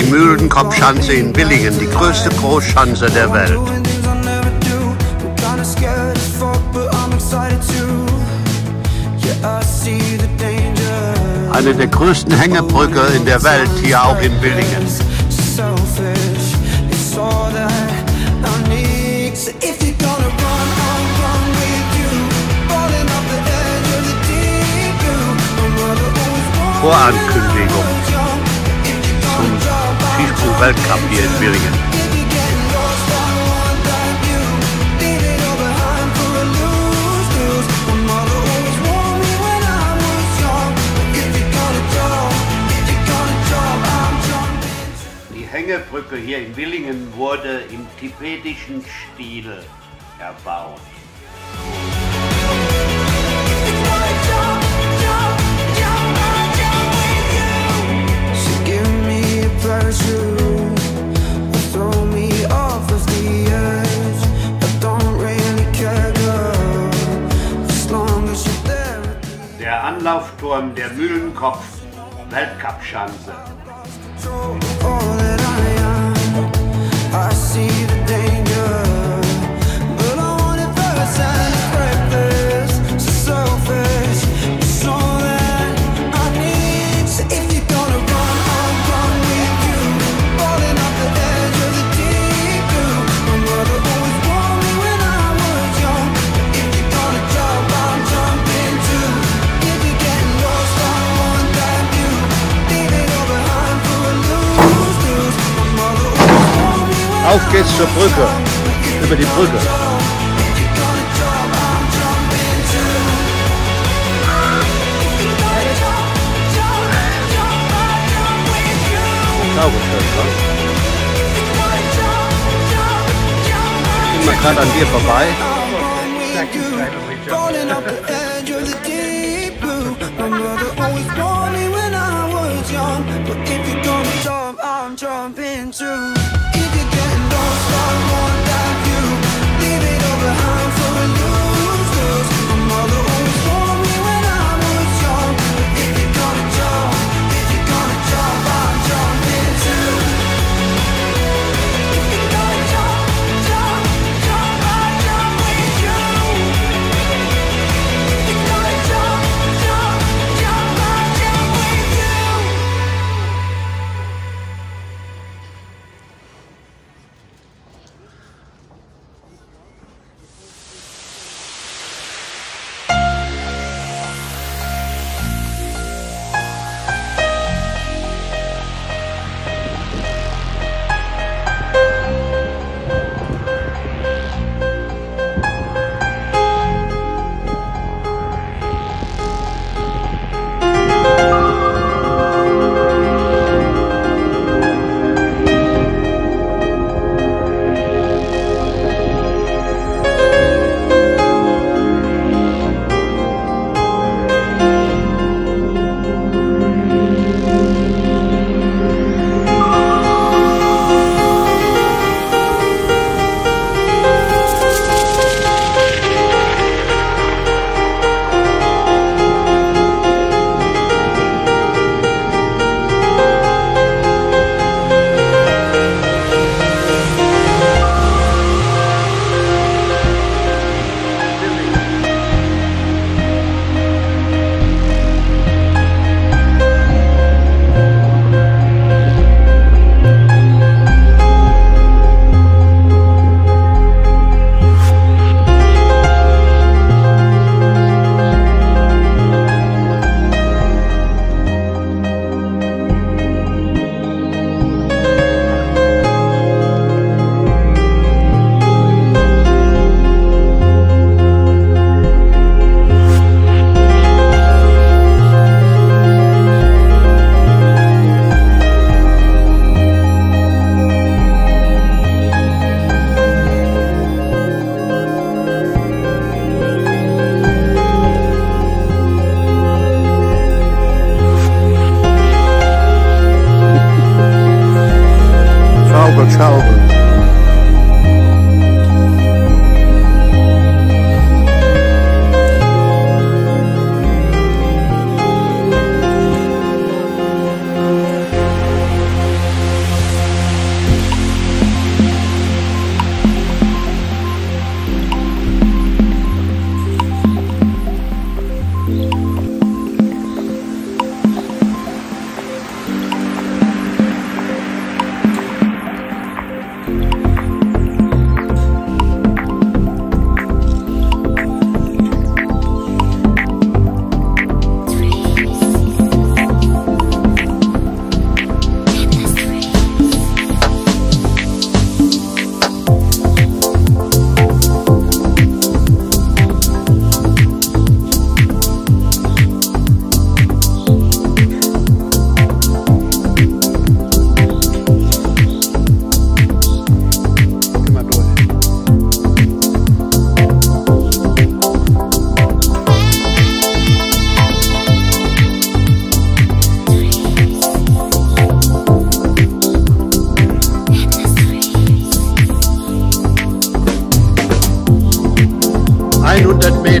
die Mühlenkopfschanze in Willingen, die größte Großschanze der Welt. Eine der größten Hängebrücke in der Welt, hier auch in Willingen. Vorankündigung. FIFO Weltcup hier in Willingen. Die Hängebrücke hier in Willingen wurde im tibetischen Stil erbaut. Cox Weltcup-Chance. Auf geht's zur Brücke. Über die Brücke. Sauberschön, ne? Gerade an dir vorbei. Jump, I'm.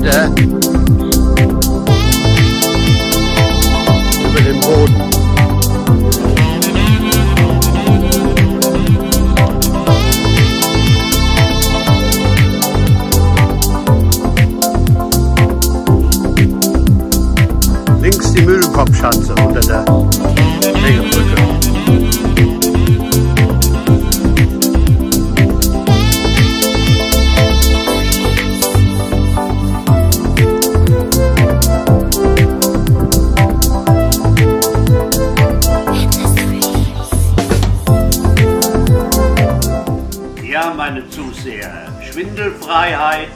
100 Meter über dem Boden. Links die Mühlenkopfschanze unter der Zuseher, Schwindelfreiheit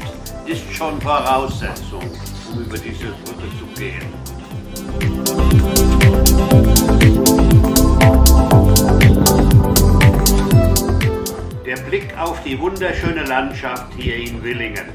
ist schon Voraussetzung, um über diese Brücke zu gehen. Der Blick auf die wunderschöne Landschaft hier in Willingen.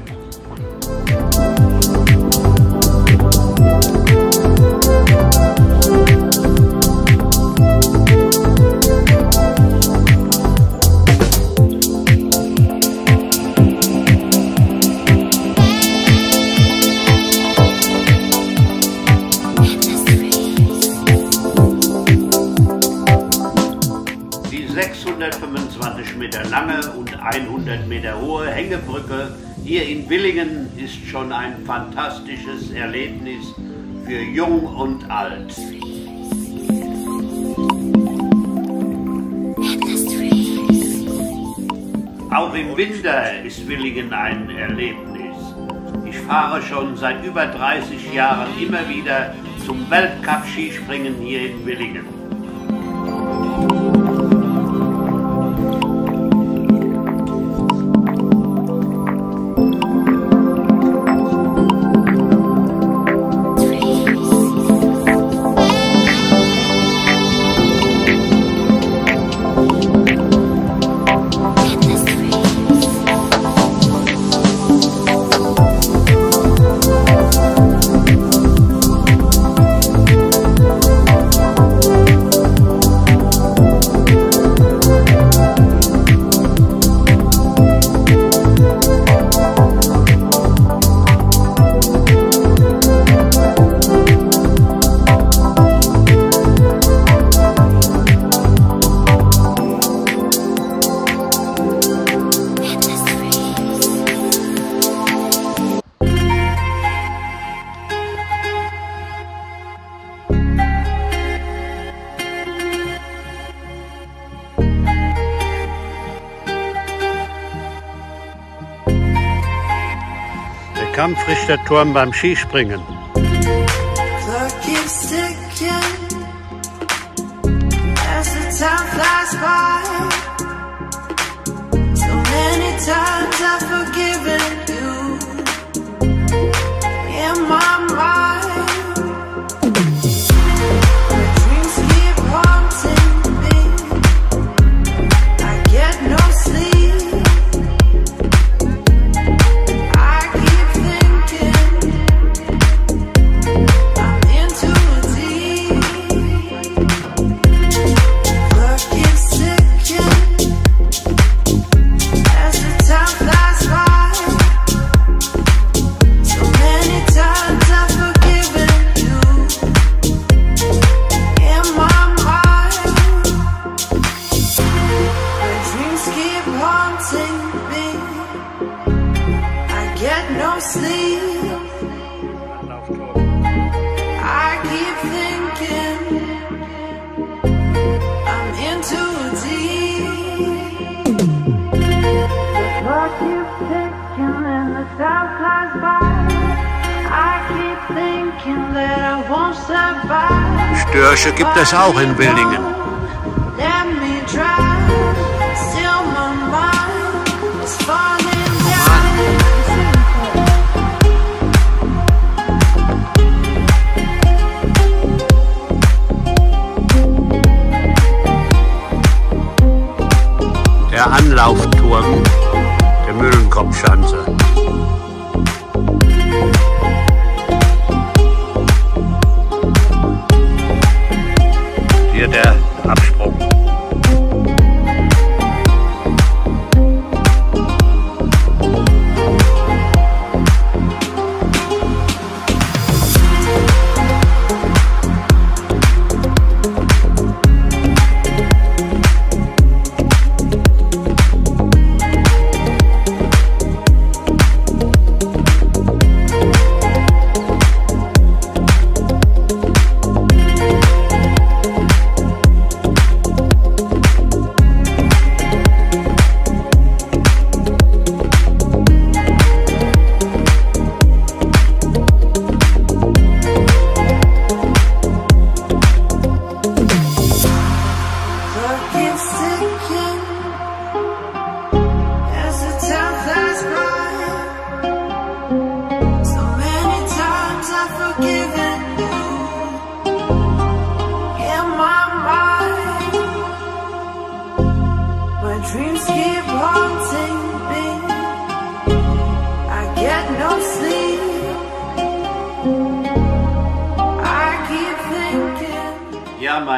Hier in Willingen ist schon ein fantastisches Erlebnis für Jung und Alt. Auch im Winter ist Willingen ein Erlebnis. Ich fahre schon seit über 30 Jahren immer wieder zum Weltcup-Skispringen hier in Willingen. Kampfrichterturm beim Skispringen. Times I've forgiven you time flies by. I keep thinking that I won't survive. Störche gibt es auch in Willingen. Let me try. Still my mind is falling down. Der Anlaufturm der Mühlenkopfschanze.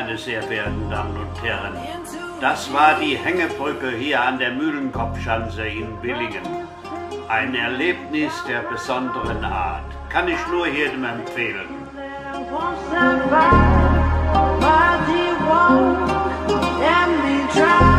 meine sehr verehrten Damen und Herren. Das war die Hängebrücke hier an der Mühlenkopfschanze in Billingen. Ein Erlebnis der besonderen Art. Kann ich nur jedem empfehlen. Once I find, why do you want, let me.